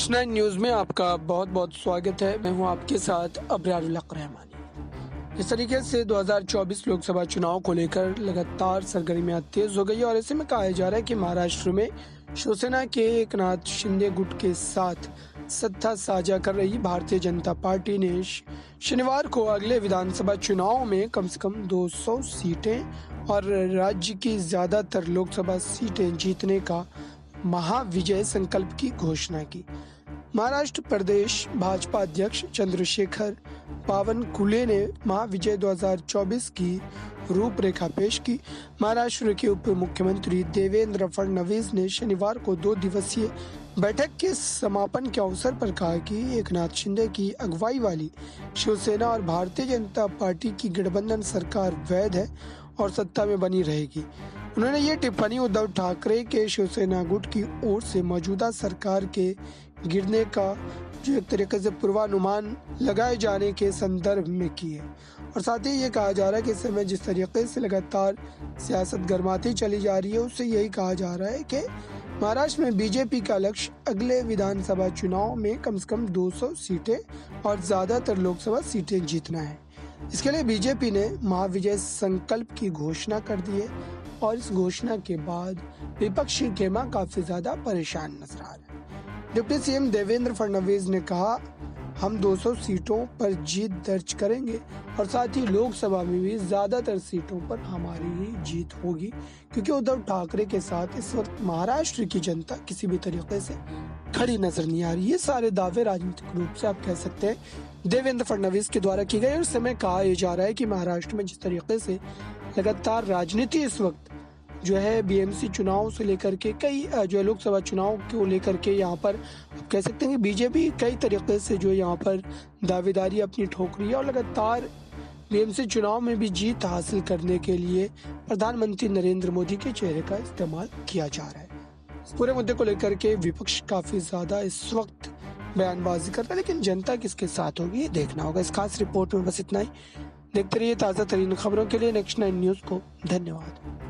Next nine news में आपका बहुत बहुत स्वागत है। मैं हूँ आपके साथ अबरारुल्लाह रहमानी इस तरीके से 2024 लोकसभा चुनाव को लेकर लगातार सरगर्मियाँ तेज हो गई और ऐसे में कहा जा रहा है कि महाराष्ट्र में शिवसेना के एक नाथ शिंदे गुट के साथ सत्ता साझा कर रही भारतीय जनता पार्टी ने शनिवार को अगले विधानसभा चुनाव में कम से कम 200 सीटें और राज्य की ज़्यादातर लोकसभा सीटें जीतने का महाविजय संकल्प की घोषणा की। महाराष्ट्र प्रदेश भाजपा अध्यक्ष चंद्रशेखर पावन कुले ने महाविजय 2024 की रूपरेखा पेश की। महाराष्ट्र के उप मुख्यमंत्री देवेंद्र फडणवीस ने शनिवार को दो दिवसीय बैठक के समापन के अवसर पर कहा कि एक नाथ शिंदे की अगुवाई वाली शिवसेना और भारतीय जनता पार्टी की गठबंधन सरकार वैध है। और सत्ता में बनी रहेगी। उन्होंने ये टिप्पणी उद्धव ठाकरे के शिवसेना गुट की ओर से मौजूदा सरकार के गिरने का, जो एक तरीके से पूर्वानुमान लगाए जाने के संदर्भ में की है। और साथ ही ये कहा जा रहा है कि इस समय जिस तरीके से लगातार सियासत गर्माती चली जा रही है, उससे यही कहा जा रहा है कि महाराष्ट्र में बीजेपी का लक्ष्य अगले विधानसभा चुनाव में कम से कम 200 सीटें और ज़्यादातर लोकसभा सीटें जीतना है। इसके लिए बीजेपी ने महाविजय संकल्प की घोषणा कर दी है और इस घोषणा के बाद विपक्षी खेमा काफ़ी ज़्यादा परेशान नज़र आ रहा है। डिप्टी सीएम देवेंद्र फडणवीस ने कहा हम 200 सीटों पर जीत दर्ज करेंगे और साथ ही लोकसभा में भी ज़्यादातर सीटों पर हमारी ही जीत होगी। क्योंकि उद्धव ठाकरे के साथ इस वक्त महाराष्ट्र की जनता किसी भी तरीके से खड़ी नज़र नहीं आ रही। ये सारे दावे राजनीतिक रूप से आप कह सकते हैं। देवेंद्र फडणवीस के द्वारा की गई और समय कहा जा रहा है कि महाराष्ट्र में जिस तरीके से लगातार राजनीति इस वक्त जो है बीएमसी चुनाव से लेकर के कई जो है लोकसभा चुनाव को लेकर के यहाँ पर कह सकते हैं कि बीजेपी कई तरीके से जो यहाँ पर दावेदारी अपनी ठोक रही है और लगातार बीएमसी चुनाव में भी जीत हासिल करने के लिए प्रधानमंत्री नरेंद्र मोदी के चेहरे का इस्तेमाल किया जा रहा है। पूरे मुद्दे को लेकर के विपक्ष काफ़ी ज़्यादा इस वक्त बयानबाजी करता है, लेकिन जनता किसके साथ होगी ये देखना होगा। इस खास रिपोर्ट में बस इतना ही। देखते रहिए ताज़ा तरीन खबरों के लिए नेक्स्ट नाइन न्यूज़ को। धन्यवाद।